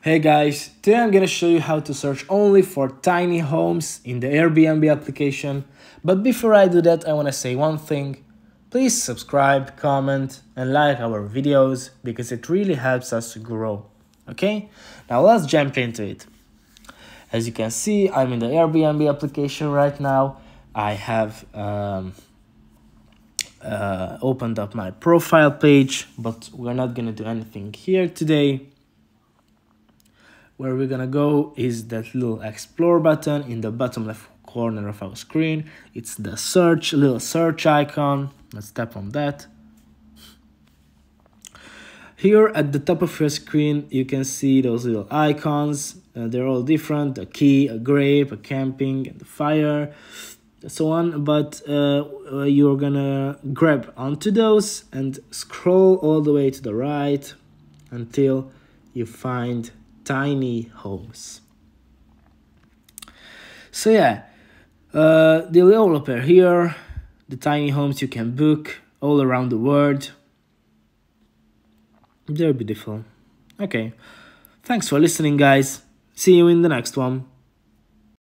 Hey guys, today I'm gonna show you how to search only for tiny homes in the Airbnb application. But before I do that, I wanna say one thing. Please subscribe, comment and like our videos because it really helps us to grow. Okay, now let's jump into it. As you can see, I'm in the Airbnb application right now. I have um, uh, opened up my profile page, but we're not gonna do anything here today where we're gonna go is that little explore button in the bottom left corner of our screen. It's the search, little search icon. Let's tap on that. Here at the top of your screen, you can see those little icons. Uh, they're all different, a key, a grape, a camping, and the fire, so on. But uh, uh, you're gonna grab onto those and scroll all the way to the right until you find tiny homes. So yeah, uh, the developer here, the tiny homes you can book all around the world. They're beautiful. Okay, thanks for listening guys. See you in the next one.